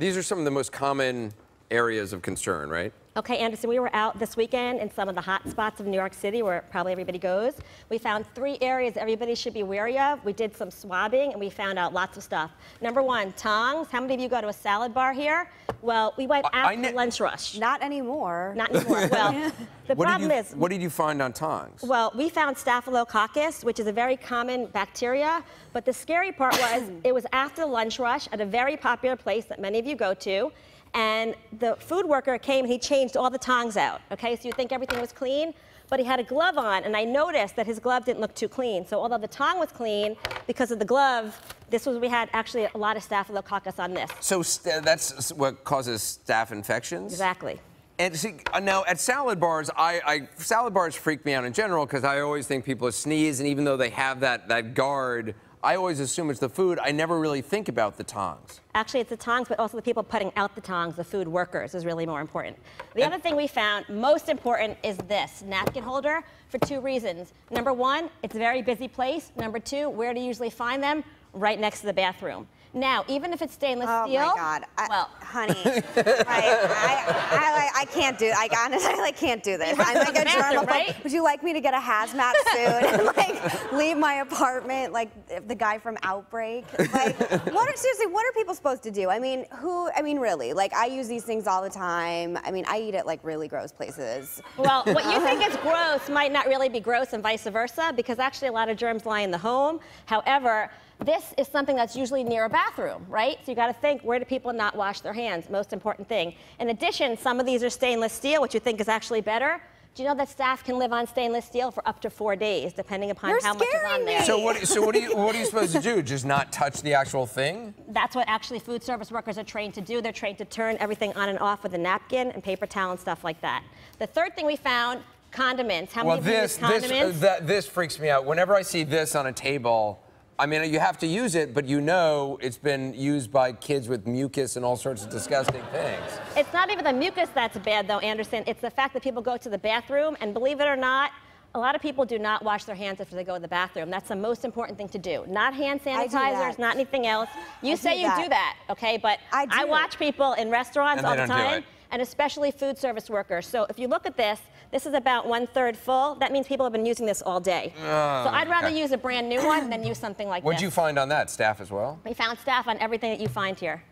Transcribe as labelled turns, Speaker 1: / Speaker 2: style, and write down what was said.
Speaker 1: These are some of the most common areas of concern, right?
Speaker 2: Okay, Anderson, we were out this weekend in some of the hot spots of New York City where probably everybody goes. We found three areas everybody should be wary of. We did some swabbing and we found out lots of stuff. Number one, tongs. How many of you go to a salad bar here? Well, we went
Speaker 1: I- I
Speaker 2: after
Speaker 1: ne-
Speaker 2: lunch rush.
Speaker 3: Not anymore.
Speaker 2: Not anymore. Well, the
Speaker 1: What
Speaker 2: problem
Speaker 1: you,
Speaker 2: is,
Speaker 1: what did you find on tongs?
Speaker 2: well, we found staphylococcus, which is a very common bacteria. But the scary part was it was after the lunch rush at a very popular place that many of you go to. And the food worker came and he changed all the tongs out. Okay, so you think everything was clean, but he had a glove on, and I noticed that his glove didn't look too clean. So although the tong was clean, because of the glove, this was we had actually a lot of staphylococcus on this.
Speaker 1: So st- that's what causes staph infections?
Speaker 2: Exactly.
Speaker 1: And see, uh, now at salad bars, I, I salad bars freak me out in general because I always think people sneeze, and even though they have that that guard, I always assume it's the food. I never really think about the tongs.
Speaker 2: Actually, it's the tongs, but also the people putting out the tongs, the food workers, is really more important. The
Speaker 1: And-
Speaker 2: other thing we found, most important, is this napkin holder for two reasons. Number one, it's a very busy place. Number two, where do you usually find them? Right next to the bathroom. Now, even if it's stainless
Speaker 3: Oh
Speaker 2: steel, Oh
Speaker 3: my God, I,
Speaker 2: well,
Speaker 3: honey, like, I, I, I can't do. I honestly I like can't do this. I'm like a
Speaker 2: Bathroom,
Speaker 3: germaphobe.
Speaker 2: right?
Speaker 3: Would you like me to get a hazmat suit and like leave my apartment like the guy from Outbreak? Like, what are seriously? What are people supposed to do? I mean, who? I mean, really? Like, I use these things all the time. I mean, I eat at like really gross places.
Speaker 2: Well, what you think is gross might not really be gross and vice versa because actually a lot of germs lie in the home. However, this is something that's usually near a bathroom, right? So you got to think where do people not wash their hands? Most important thing. In addition, some of these are stainless steel, which you think is actually better. Do you know that staph can live on stainless steel for up to four days, depending upon
Speaker 3: You're
Speaker 2: how much is on
Speaker 3: scaring
Speaker 2: there?
Speaker 3: me.
Speaker 1: So what? So what are you? What are you supposed to do? Just not touch the actual thing?
Speaker 2: That's what actually food service workers are trained to do. They're trained to turn everything on and off with a napkin and paper towel and stuff like that. The third thing we found, condiments. How
Speaker 1: Well,
Speaker 2: many of you use
Speaker 1: this this
Speaker 2: condiments?
Speaker 1: uh, that, this freaks me out. Whenever I see this on a table, I mean, you have to use it, but you know it's been used by kids with mucus and all sorts of disgusting things.
Speaker 2: It's not even the mucus that's bad, though, Anderson. It's the fact that people go to the bathroom, and believe it or not, a lot of people do not wash their hands after they go to the bathroom. That's the most important thing to do. Not hand sanitizers, not anything else. You
Speaker 3: I
Speaker 2: say
Speaker 3: do
Speaker 2: you
Speaker 3: that.
Speaker 2: do that, okay? But
Speaker 3: I do.
Speaker 2: watch people in restaurants
Speaker 1: And
Speaker 2: all
Speaker 1: they
Speaker 2: the
Speaker 1: don't do
Speaker 2: time. And especially food service workers. So if you look at this, this is about one third full. That means people have been using this all day. Ah, so I'd rather
Speaker 1: okay.
Speaker 2: use a brand new one than use something like
Speaker 1: What'd
Speaker 2: this.
Speaker 1: you find on that staph as well?
Speaker 2: we found staph on everything that you find here.